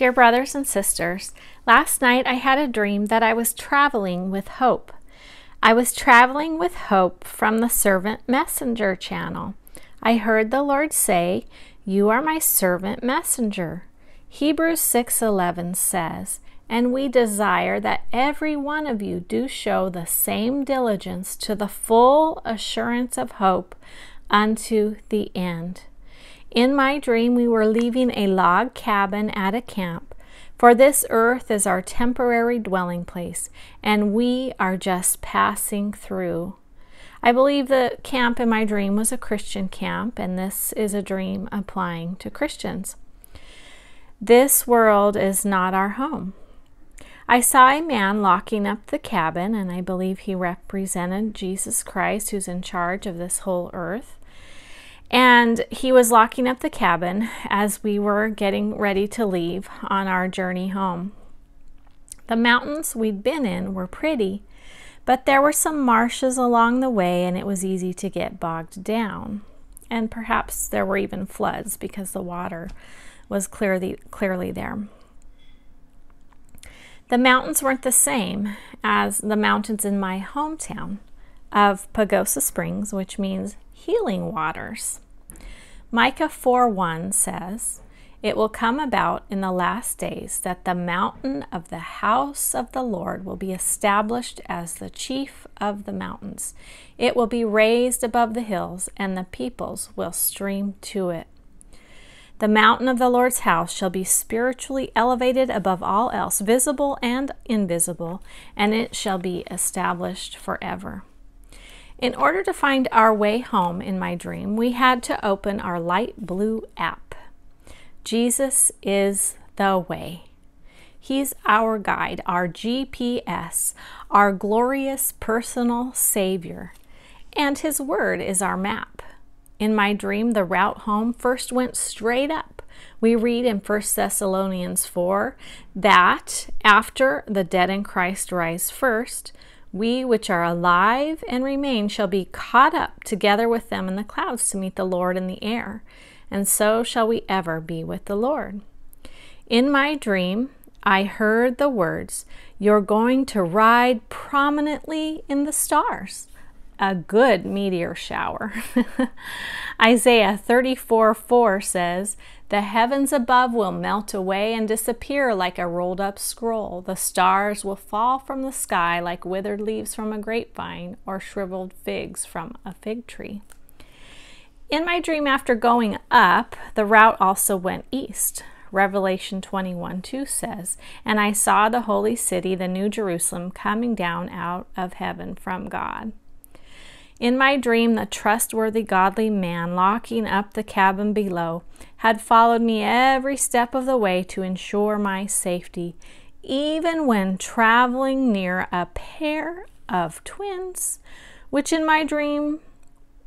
Dear brothers and sisters, last night I had a dream that I was traveling with hope. I was traveling with hope from the servant messenger channel. I heard the Lord say, "You are my servant messenger." Hebrews 6:11 says, "And we desire that every one of you do show the same diligence to the full assurance of hope unto the end." In my dream, we were leaving a log cabin at a camp, for this earth is our temporary dwelling place, and we are just passing through. I believe the camp in my dream was a Christian camp, and this is a dream applying to Christians. This world is not our home. I saw a man locking up the cabin, and I believe he represented Jesus Christ, who's in charge of this whole earth. And he was locking up the cabin as we were getting ready to leave on our journey home. The mountains we'd been in were pretty, but there were some marshes along the way and it was easy to get bogged down. And perhaps there were even floods because the water was clearly, clearly there. The mountains weren't the same as the mountains in my hometown of Pagosa Springs, which means healing waters. Micah 4:1 says, It will come about in the last days that the mountain of the house of the Lord will be established as the chief of the mountains. It will be raised above the hills, and the peoples will stream to it. The mountain of the Lord's house shall be spiritually elevated above all else, visible and invisible, and it shall be established forever. In order to find our way home in my dream, we had to open our light blue app. Jesus is the way. He's our guide, our GPS, our glorious personal Savior, and His Word is our map. In my dream, the route home first went straight up. We read in 1 Thessalonians 4 that after the dead in Christ rise first, we which are alive and remain shall be caught up together with them in the clouds to meet the Lord in the air, and so shall we ever be with the Lord. In my dream, I heard the words, You're going to ride prominently in the stars. A good meteor shower. Isaiah 34 4 says, the heavens above will melt away and disappear like a rolled up scroll. The stars will fall from the sky like withered leaves from a grapevine or shriveled figs from a fig tree. In my dream, after going up, the route also went east. Revelation 21 2 says, And I saw the holy city, the new Jerusalem, coming down out of heaven from God. In my dream, the trustworthy, godly man locking up the cabin below had followed me every step of the way to ensure my safety, even when traveling near a pair of twins, which in my dream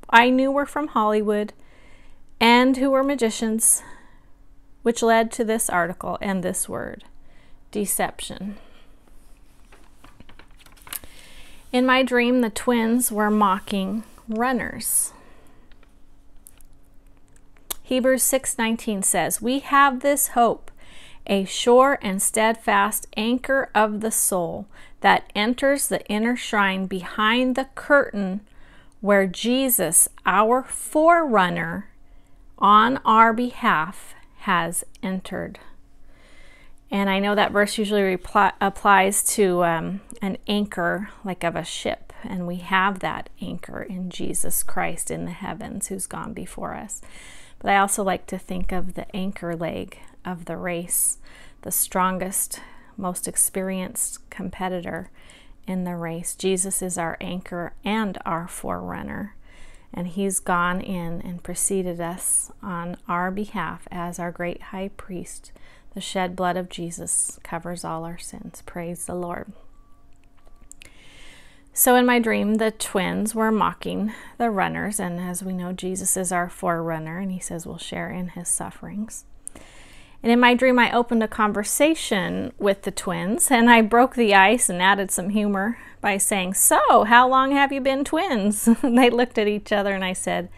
I knew were from Hollywood and who were magicians, which led to this article and this word deception. In my dream, the twins were mocking runners. Hebrews 6:19 says, "We have this hope, a sure and steadfast anchor of the soul that enters the inner shrine behind the curtain where Jesus, our forerunner on our behalf, has entered." And I know that verse usually applies to um, an anchor, like of a ship. And we have that anchor in Jesus Christ in the heavens, who's gone before us. But I also like to think of the anchor leg of the race, the strongest, most experienced competitor in the race. Jesus is our anchor and our forerunner. And he's gone in and preceded us on our behalf as our great high priest the shed blood of Jesus covers all our sins. Praise the Lord. So, in my dream, the twins were mocking the runners, and as we know, Jesus is our forerunner, and he says we'll share in his sufferings. And in my dream, I opened a conversation with the twins, and I broke the ice and added some humor by saying, So, how long have you been twins? they looked at each other, and I said,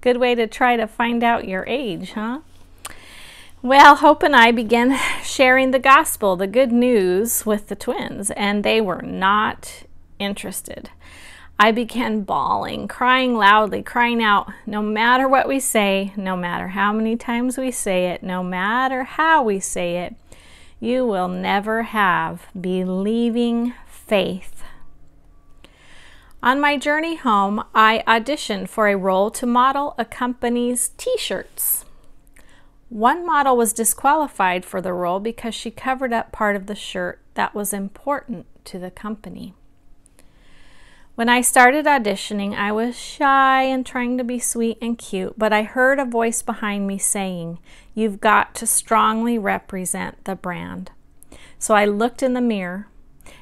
Good way to try to find out your age, huh? Well, Hope and I began sharing the gospel, the good news, with the twins, and they were not interested. I began bawling, crying loudly, crying out, No matter what we say, no matter how many times we say it, no matter how we say it, you will never have believing faith. On my journey home, I auditioned for a role to model a company's t shirts. One model was disqualified for the role because she covered up part of the shirt that was important to the company. When I started auditioning, I was shy and trying to be sweet and cute, but I heard a voice behind me saying, You've got to strongly represent the brand. So I looked in the mirror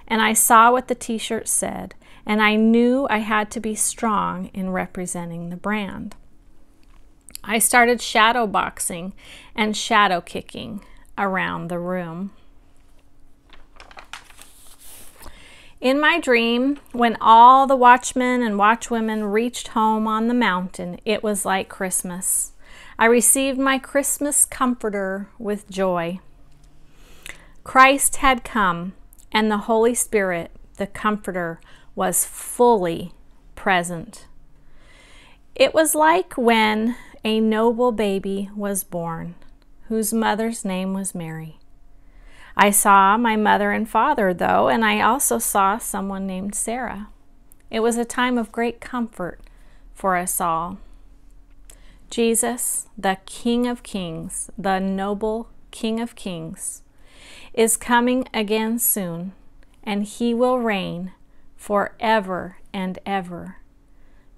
and I saw what the t shirt said, and I knew I had to be strong in representing the brand. I started shadow boxing and shadow kicking around the room. In my dream, when all the watchmen and watchwomen reached home on the mountain, it was like Christmas. I received my Christmas comforter with joy. Christ had come, and the Holy Spirit, the Comforter, was fully present. It was like when a noble baby was born, whose mother's name was Mary. I saw my mother and father, though, and I also saw someone named Sarah. It was a time of great comfort for us all. Jesus, the King of Kings, the noble King of Kings, is coming again soon, and he will reign forever and ever.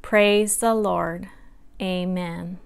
Praise the Lord. Amen.